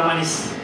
mas